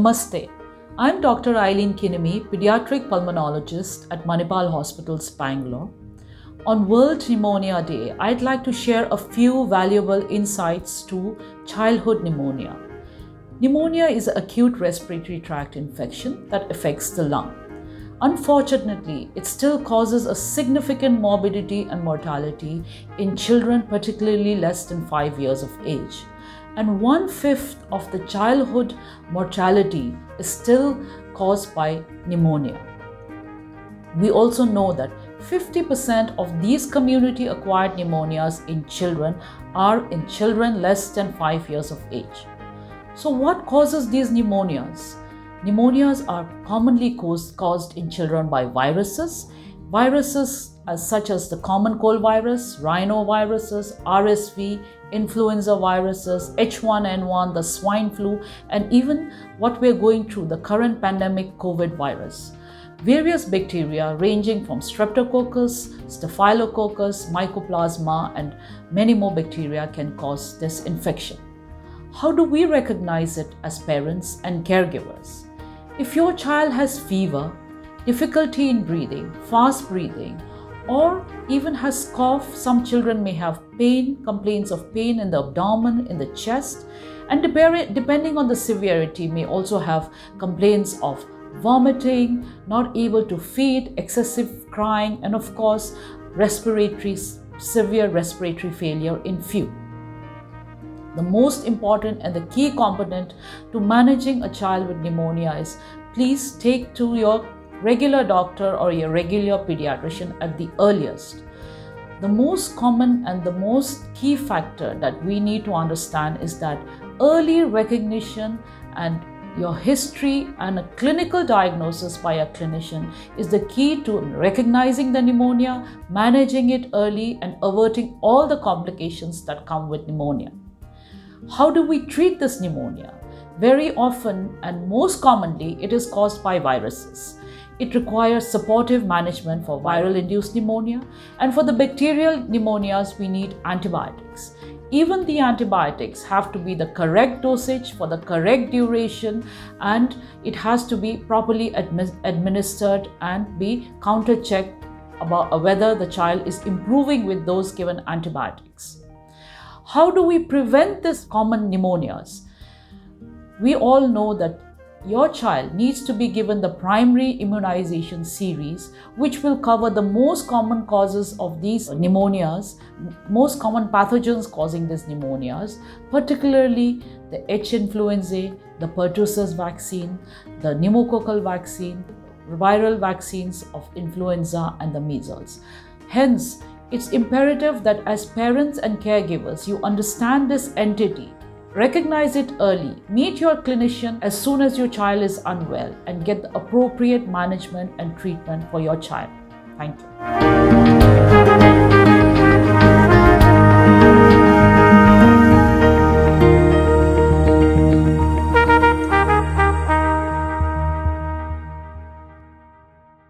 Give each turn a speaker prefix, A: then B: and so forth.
A: Namaste. I'm Dr. Ilin Kinimi, pediatric pulmonologist at Manipal Hospitals, Bangalore. On World Pneumonia Day, I'd like to share a few valuable insights to childhood pneumonia. Pneumonia is an acute respiratory tract infection that affects the lung. Unfortunately, it still causes a significant morbidity and mortality in children, particularly less than 5 years of age. And one fifth of the childhood mortality is still caused by pneumonia. We also know that 50% of these community acquired pneumonias in children are in children less than 5 years of age. So, what causes these pneumonias? Pneumonias are commonly caused, caused in children by viruses. Viruses as such as the common cold virus, rhinoviruses, RSV, influenza viruses, H1N1, the swine flu, and even what we're going through, the current pandemic COVID virus. Various bacteria ranging from Streptococcus, Staphylococcus, Mycoplasma, and many more bacteria can cause this infection. How do we recognize it as parents and caregivers? If your child has fever, difficulty in breathing, fast breathing, or even has cough, some children may have pain, complaints of pain in the abdomen, in the chest, and depending on the severity, may also have complaints of vomiting, not able to feed, excessive crying, and of course, respiratory, severe respiratory failure in few. The most important and the key component to managing a child with pneumonia is please take to your regular doctor or your regular pediatrician at the earliest. The most common and the most key factor that we need to understand is that early recognition and your history and a clinical diagnosis by a clinician is the key to recognizing the pneumonia, managing it early, and averting all the complications that come with pneumonia. How do we treat this pneumonia? Very often and most commonly, it is caused by viruses. It requires supportive management for viral induced pneumonia, and for the bacterial pneumonias, we need antibiotics. Even the antibiotics have to be the correct dosage for the correct duration, and it has to be properly admi- administered and be counter checked about uh, whether the child is improving with those given antibiotics. How do we prevent this common pneumonias? We all know that your child needs to be given the primary immunization series, which will cover the most common causes of these pneumonias, most common pathogens causing these pneumonias, particularly the H influenzae, the pertussis vaccine, the pneumococcal vaccine, viral vaccines of influenza, and the measles. Hence, it's imperative that as parents and caregivers, you understand this entity, recognize it early, meet your clinician as soon as your child is unwell, and get the appropriate management and treatment for your child. Thank you.